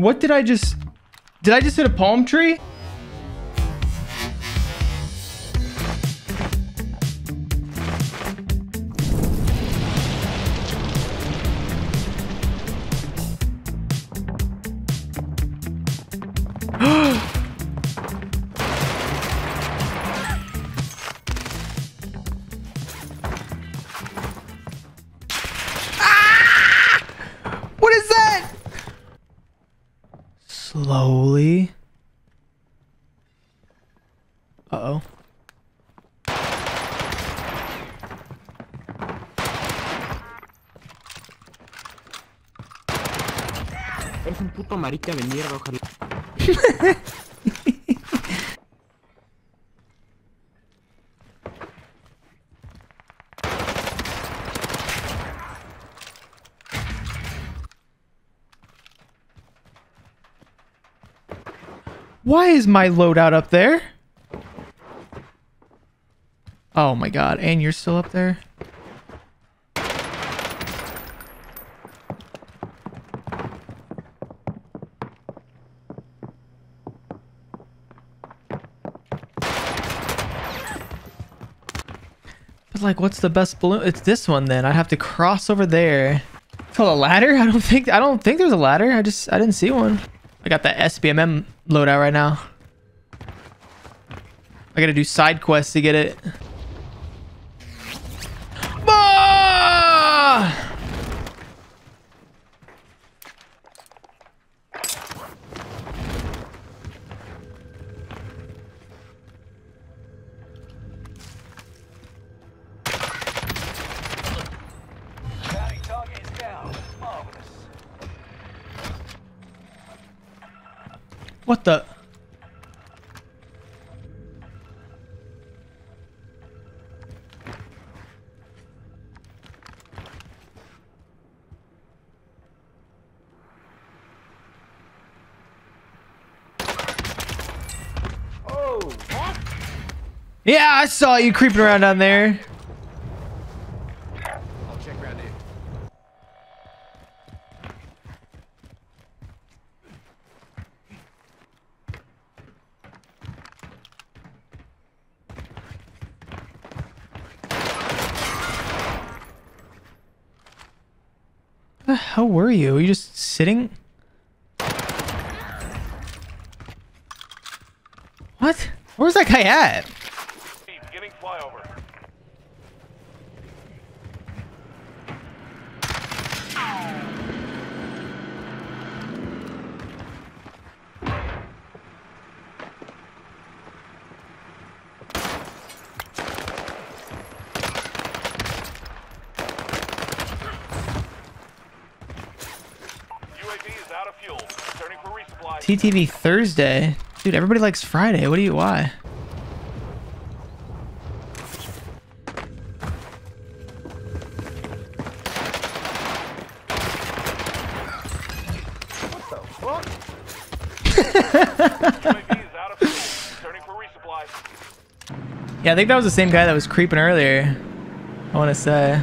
What did I just... Did I just hit a palm tree? Slowly. Uh-oh. Eres un puto marica de mierda, ojalá. Why is my loadout up there? Oh my god, and you're still up there? But like, what's the best balloon? It's this one then. I have to cross over there. Called a ladder? I don't think I don't think there's a ladder. I just I didn't see one. I got the SBMM loadout right now. I gotta do side quests to get it. Yeah, I saw you creeping around down there. I'll check around here. The hell were you? Were you just sitting? What? Where's that guy at? Team, Beginning flyover. UAV is out of fuel. Turning for TTV Thursday. Dude, everybody likes Friday. What do you, why? Yeah, I think that was the same guy that was creeping earlier. I want to say.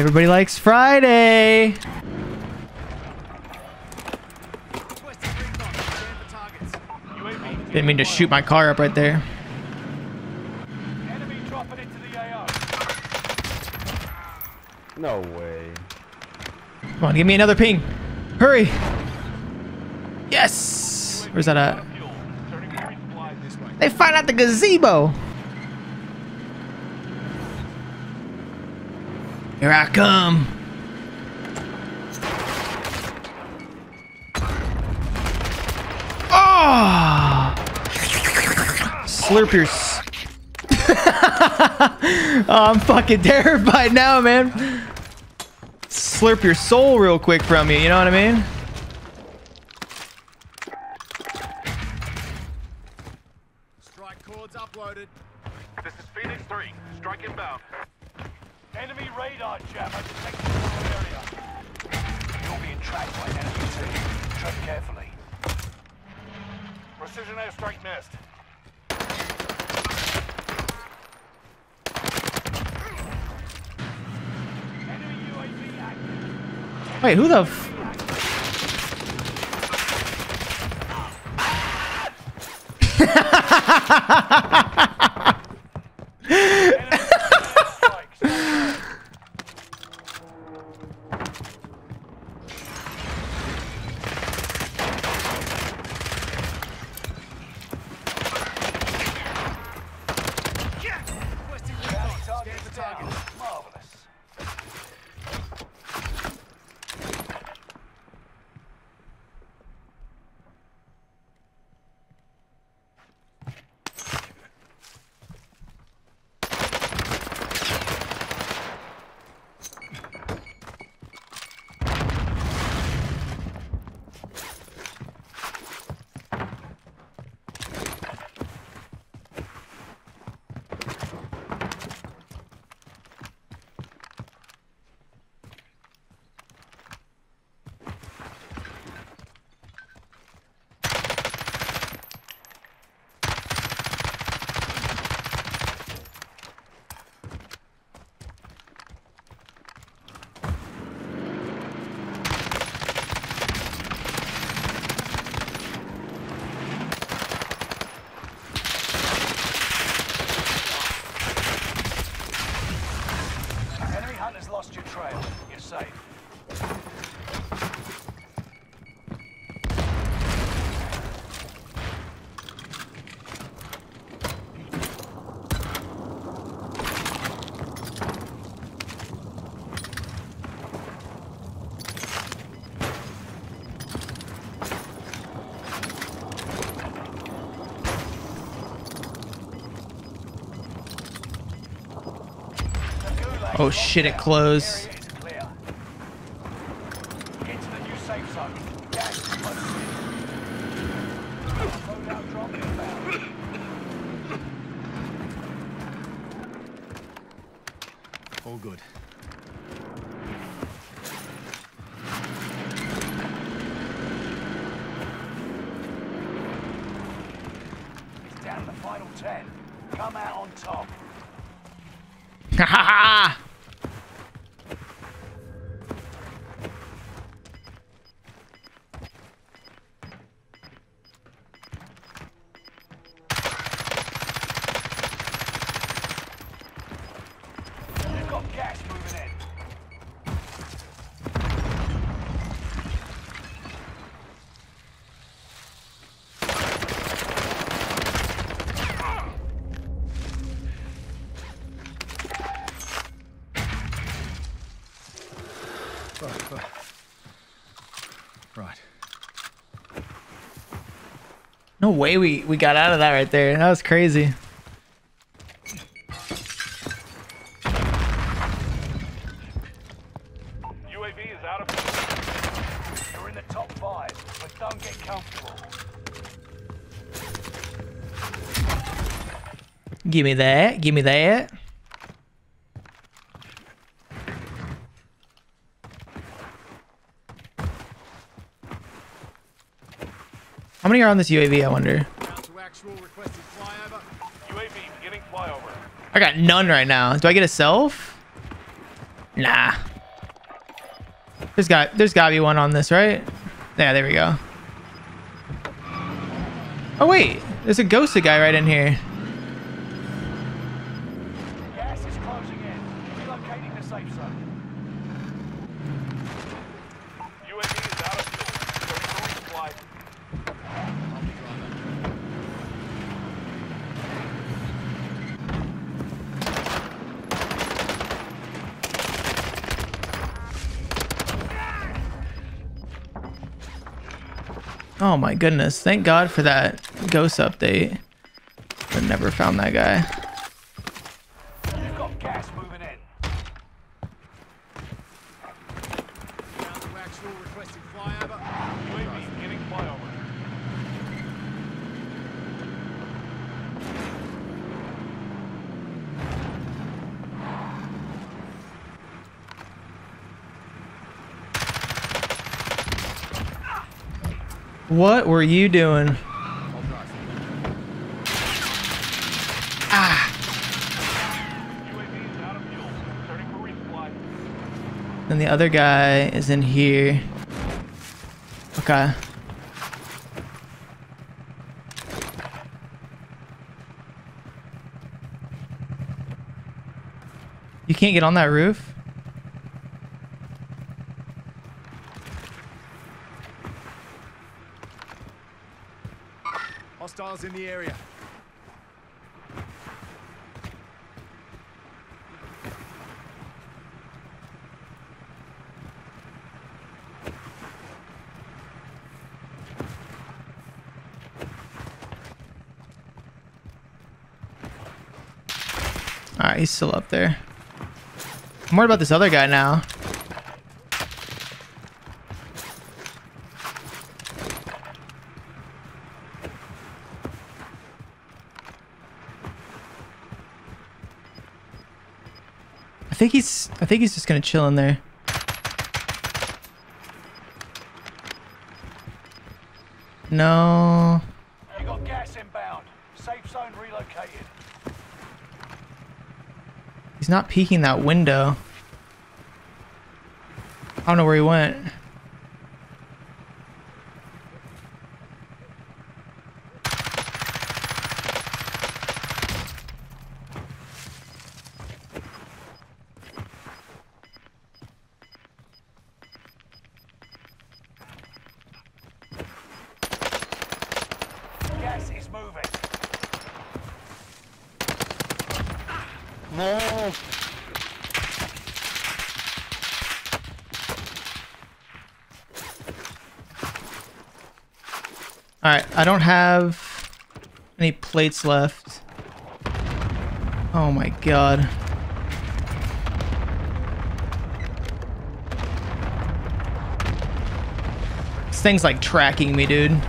Everybody likes Friday. Didn't mean to shoot my car up right there. enemy dropping into the No way. Come on, give me another ping. Hurry. Yes. Where's that at? Fuel. Turning for resupply this way. They find out the gazebo. Here I come. Oh! Slurp your. oh, I'm fucking terrified now, man. Slurp your soul real quick from you. You know what I mean? Strike cords uploaded. This is Phoenix 3. Strike inbound. Enemy radar jammer detected in your area. You're being tracked by enemy team. Tread carefully. airstrike missed. Enemy UAV active. Wait, who the? F- Enemy Oh, close. Loadout drop inbound. All good. It's down the final ten. Come out on top. Ha ha ha! No way we we got out of that right there. That was crazy. UAV is out of. You're in the top five, but don't get comfortable. Give me that. Give me that. Many are on this UAV? I wonder. I got none right now. Do I get a self? Nah. There's got there's gotta be one on this, right? Yeah, there we go. Oh wait, there's a ghosted guy right in here. Gas is closing in. Relocating the safe zone. UAV is out of fuel. Restoring supply. Oh my goodness. Thank God for that ghost update. I never found that guy. What were you doing? Ah. Then the other guy is in here. Okay. You can't get on that roof? Hostiles in the area. Alright, he's still up there. I'm worried about this other guy now. Think he's I think he's just gonna chill in there. No. You got gas inbound. Safe zone relocated. He's not peeking that window. I don't know where he went. Gas is moving. Alright, I don't have any plates left. Oh my god. This thing's like tracking me, dude.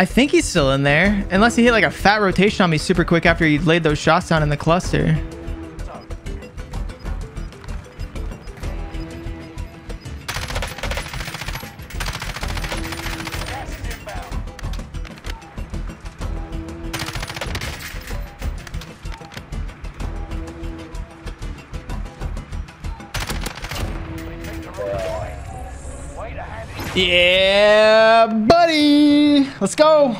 I think he's still in there. Unless he hit like a fat rotation on me super quick after he laid those shots down in the cluster. Yeah, buddy. Let's go.